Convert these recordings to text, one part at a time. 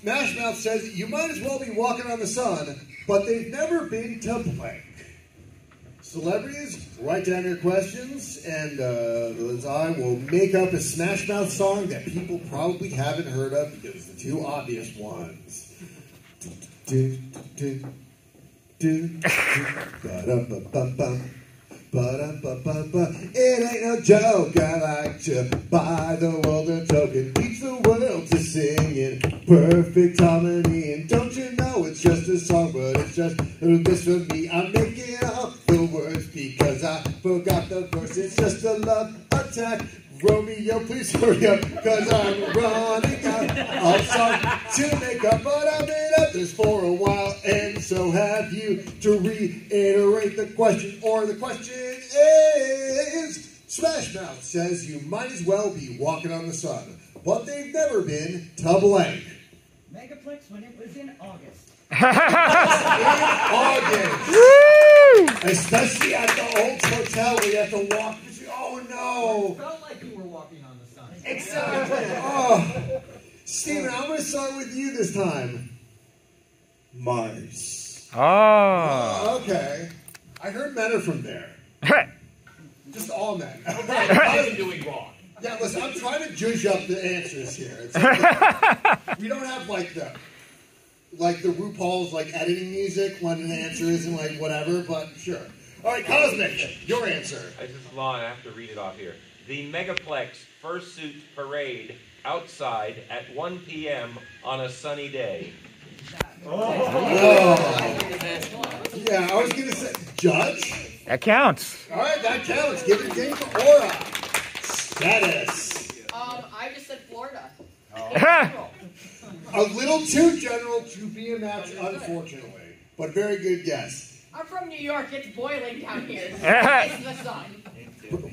Smash Mouth says you might as well be walking on the sun, but they've never been to blank. Celebrities, write down your questions, and uh, I will make up a Smash Mouth song that people probably haven't heard of because the two obvious ones. It ain't no joke. I like to buy the world a token, teach the world to sing in perfect harmony. And don't you know it's just a song, but it's just this for me. I'm making up the words because I forgot the verse. It's just a love attack. Romeo, please hurry up, cause I'm running out of song to make up, but I've been at this for a while, and so have you. To reiterate the question, or the question is Smash Mouth says you might as well be walking on the sun, but they've never been to blank. Megaplex when it was in August. August. Especially at the old hotel where you have to walk. Oh no. It felt like you were walking on the sun. Exactly. Oh. Steven, I'm going to start with you this time. Mars. Oh. Oh, okay. I heard men are from there. Just all men. I'm doing wrong. Yeah, listen, I'm trying to judge up the answers here. It's like- we don't have like the like the RuPaul's like editing music when an answer isn't like whatever, but sure. All right, Cosmic, your answer. I just law. I have to read it off here. The Megaplex Fursuit Parade outside at 1 p.m. on a sunny day. Oh! Yeah, I was gonna say Judge. That counts. All right, that counts. Give it a game for Aura. Status. Um, I just said Florida. A little too general to be a match, unfortunately, but very good guess. I'm from New York. It's boiling down here. it's the sun.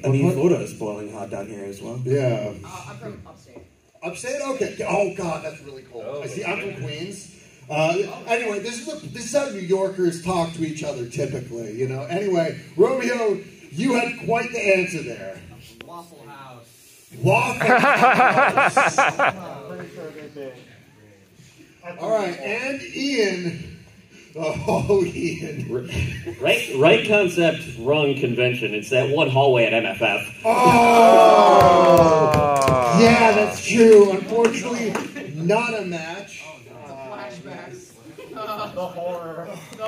I mean, Florida is boiling hot down here as well. Yeah. Uh, I'm from upstate. Upstate? Okay. Oh God, that's really cool. I see. I'm from Queens. Uh, anyway, this is a, this is how New Yorkers talk to each other typically. You know. Anyway, Romeo, you had quite the answer there. Waffle House. All right, and Ian. Oh, Ian. Right, right concept, wrong convention. It's that one hallway at MFF. Oh! Yeah, oh. that's true. Unfortunately, not a match. Oh, no. uh, the oh. horror. Oh.